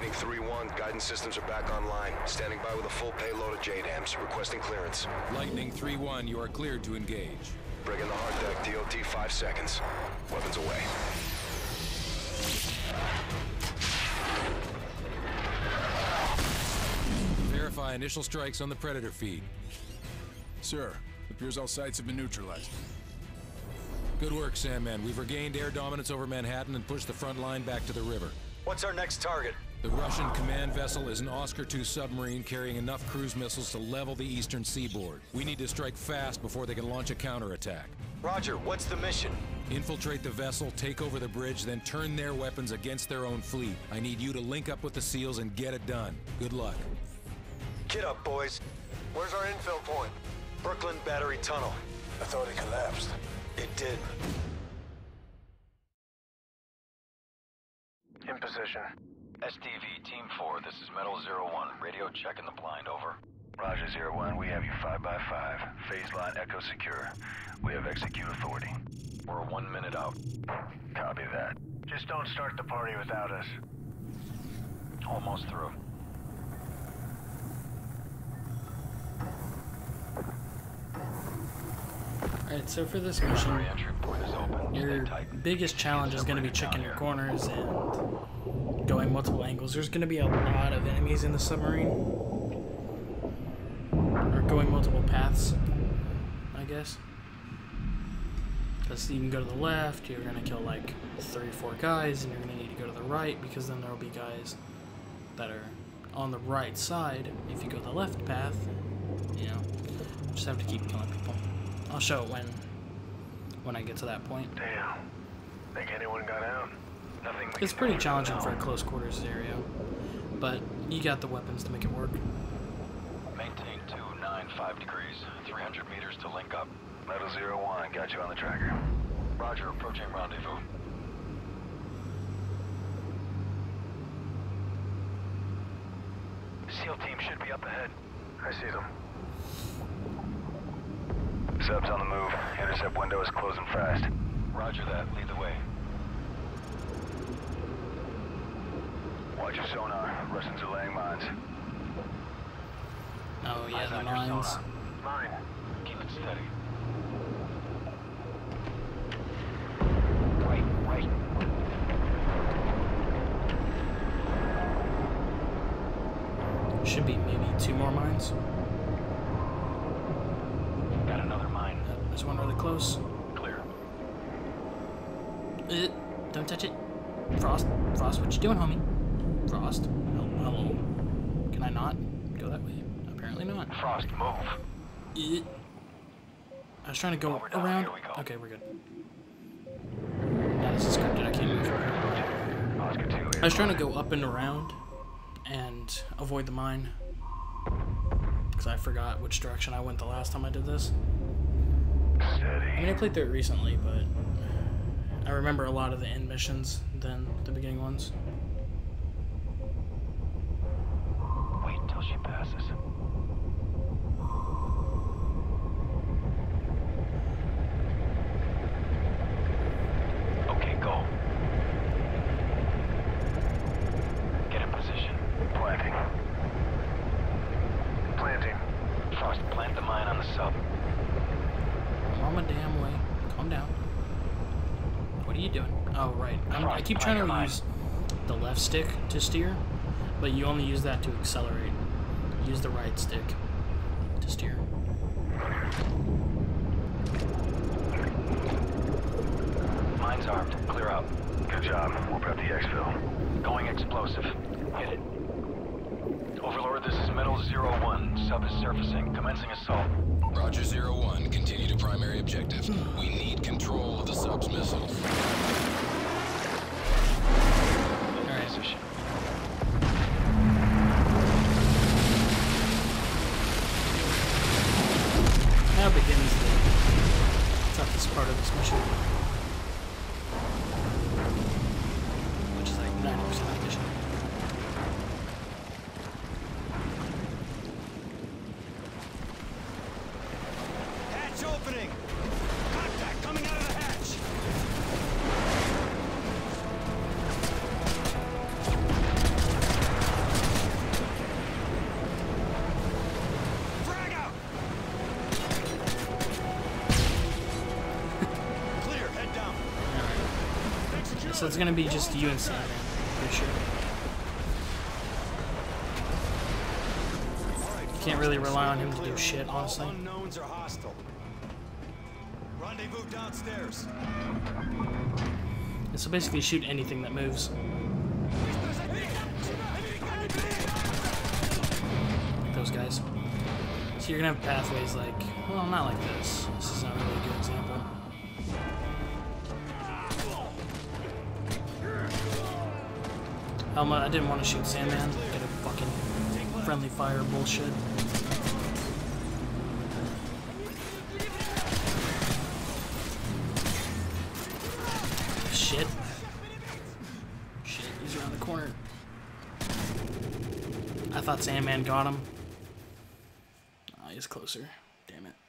Lightning 3-1, guidance systems are back online. Standing by with a full payload of JDAMs, requesting clearance. Lightning 3-1, you are cleared to engage. Bring in the hard deck, TOT 5 seconds. Weapons away. Verify initial strikes on the Predator feed. Sir, appears all sites have been neutralized. Good work, Sandman. We've regained air dominance over Manhattan and pushed the front line back to the river. What's our next target? The Russian command vessel is an Oscar II submarine carrying enough cruise missiles to level the eastern seaboard. We need to strike fast before they can launch a counterattack. Roger, what's the mission? Infiltrate the vessel, take over the bridge, then turn their weapons against their own fleet. I need you to link up with the SEALs and get it done. Good luck. Get up, boys. Where's our infill point? Brooklyn Battery Tunnel. I thought it collapsed. It did. In position. SDV, Team 4, this is Metal Zero One. Radio checking the blind, over. Roger, Zero One, we have you 5 by 5 Phase line Echo secure. We have execute authority. We're one minute out. Copy that. Just don't start the party without us. Almost through. Alright, so for this mission, Re-entry point is open. your biggest challenge is going to be checking your corners and going multiple angles. There's going to be a lot of enemies in the submarine. Or going multiple paths, I guess. Because you can go to the left, you're going to kill like three or four guys, and you're going to need to go to the right because then there will be guys that are on the right side. If you go the left path, you know, just have to keep killing people. I'll show it when when I get to that point. Damn. Think anyone got out? Nothing It's pretty challenging for a close quarters scenario, but you got the weapons to make it work. Maintain 295 degrees. 300 meters to link up. Metal Zero One, got you on the tracker. Roger, approaching rendezvous. SEAL team should be up ahead. I see them. Subs on the move. Intercept window is closing fast. Roger that. Lead the way. Watch your sonar. Russians are laying mines. Oh yeah, Eyes the mines. Mine. Keep it steady. Wait, wait. Should be maybe two more mines. Got another mine. Uh, There's one really close. Clear. Uh, don't touch it. Frost, Frost, what you doing, homie? Frost, Hel- hello. Can I not go that way? Apparently not. Frost, move. Uh, I was trying to go Over down, around. we go. Okay, we're good. Yeah, this is scripted. I can't move. Oscar 2 I was trying to go up and around and avoid the mine because I forgot which direction I went the last time I did this. I mean, I played through it recently, but I remember a lot of the end missions than the beginning ones. Wait till she passes. Okay, go. Get in position. Planting. Planting. Frost, plant the mine on the sub. My damn way. Calm down. What are you doing? Oh, right. I'm, I keep trying to use the left stick to steer, but you only use that to accelerate. Use the right stick to steer. Mine's armed. Clear out. Good job. We'll prep the exfil. Going explosive. Hit it. Overlord, this is Metal Zero One. Sub is surfacing. Commencing assault. Roger Zero One, continue to primary objective. We need control of the sub's missiles. Alright. Position. Now begins the toughest part of this mission. So it's gonna be just you and Sandman, for sure. You can't really rely on him to do shit, honestly. Unknowns are hostile. Rendezvous downstairs. So basically shoot anything that moves. Like those guys. So you're gonna have pathways like, well, not like this. This is not really a good example. Helma, I didn't want to shoot Sandman. Get a fucking friendly fire bullshit. Shit. Shit, he's around the corner. I thought Sandman got him. Oh, he's closer. Damn it.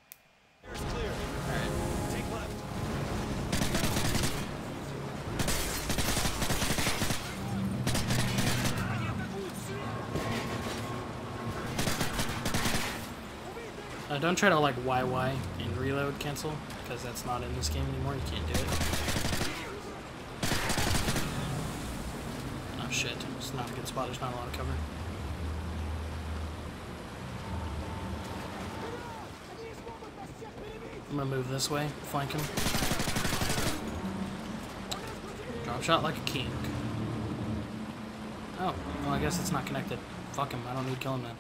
Don't try to like YY and reload cancel, because that's not in this game anymore. You can't do it. Oh shit. It's not a good spot. There's not a lot of cover. I'm gonna move this way, flank him. Drop shot like a king. Oh, well I guess it's not connected. Fuck him, I don't need to kill him then.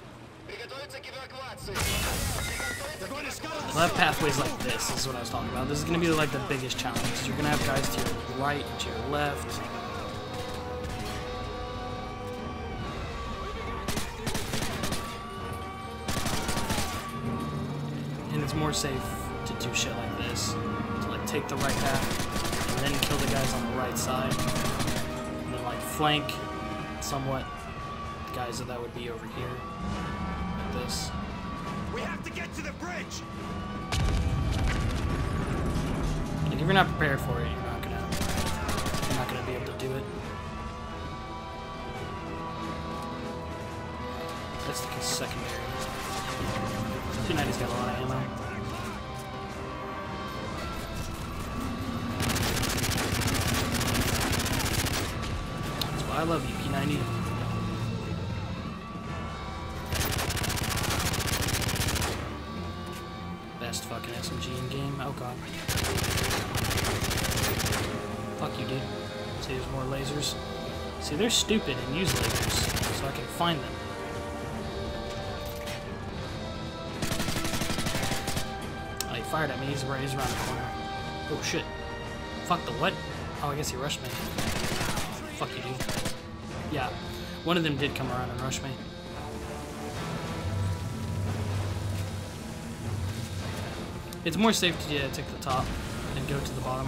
We'll have pathways like this, is what I was talking about. This is going to be like the biggest challenge. You're going to have guys to your right and to your left. And it's more safe to do shit like this. To like take the right path and then kill the guys on the right side. And then like flank somewhat the guys that would be over here. This. We have to get to the bridge. And if you're not prepared for it, you're not gonna you're not gonna be able to do it. That's the secondary. P90's got a lot of ammo. That's why I love you, P90. Fuck you, dude. See, there's more lasers. See, they're stupid and use lasers, so I can find them. Oh, he fired at me. He's, right- he's around the corner. Oh, shit. Fuck the what? Oh, I guess he rushed me. Fuck you, dude. Yeah. One of them did come around and rush me. It's more safe to yeah, take the top and go to the bottom.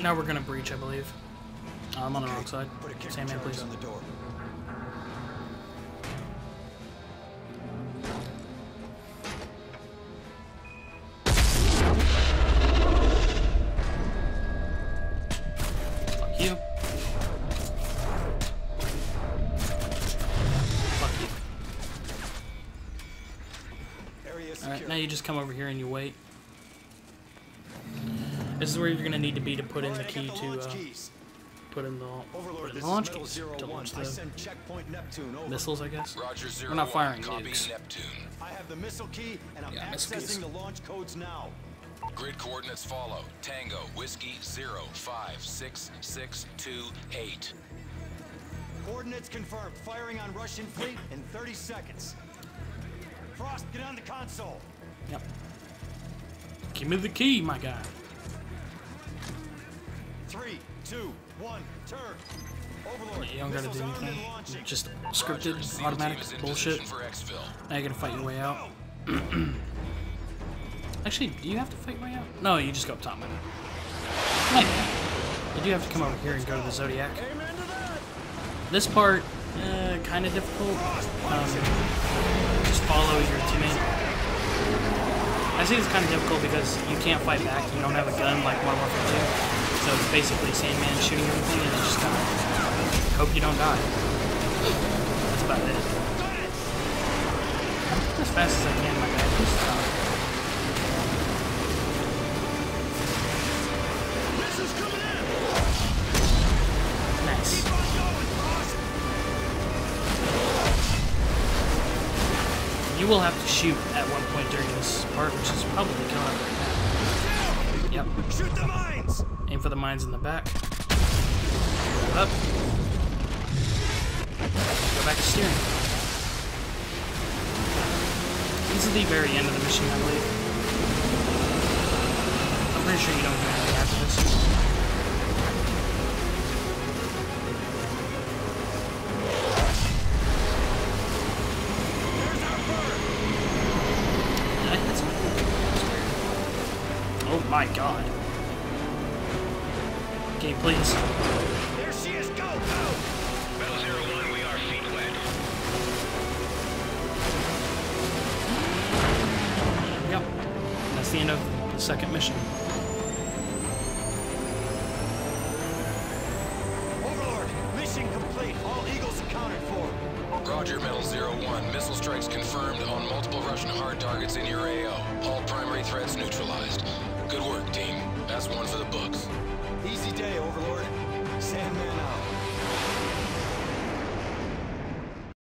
Now we're gonna breach, I believe. Uh, I'm on the wrong side. Sandman, please. on the door. Just come over here and you wait. This is where you're gonna need to be to put in the key the to uh, put in the put in the launch Metal keys Zero to launch the send checkpoint Neptune over. missiles, I guess. Roger zero We're not one. firing Copy nukes. Neptune. I have the missile key, and I'm Yeah, missile keys. accessing the launch codes now. Grid coordinates follow. Tango, Whiskey, zero, five, six, six, two, eight. Coordinates confirmed. Firing on Russian fleet in 30 seconds. Frost, get on the console. Yep. Give me the key, my guy. Three, two, one, turn. Overlord, You don't gotta do missiles armed and anything. Just scripted, SEAL automatic team is in bullshit. position for exfil. Now you gotta fight your way out. Actually, do you have to fight your way out? No, you just go up top, man. Maybe. You do have to come over here and go to the Zodiac. This part, uh, kind of difficult. Um, just follow your teammate. I think it's kind of difficult because you can't fight back. You don't have a gun like Modern Warfare 2. So it's basically Sandman shooting everything and just kind of hope you don't die. That's about it. As fast as I can, my guy. Just stop. Nice. You will have to shoot one point during this part, which is probably coming up right now. Yep. Shoot the mines! Aim for the mines in the back. Up. Go back to steering. This is the very end of the mission, I believe. I'm pretty sure you don't do anything after this. My god. Okay, please. There she is! Go! Go! Metal Zero One, we are feet wet. There we go. That's the end of the second mission. Overlord, mission complete. All Eagles accounted for. Roger, Metal Zero One. Missile strikes confirmed on multiple Russian hard targets in your AO. All primary threats neutralized. One for the books. Easy day, Overlord. Sandman out.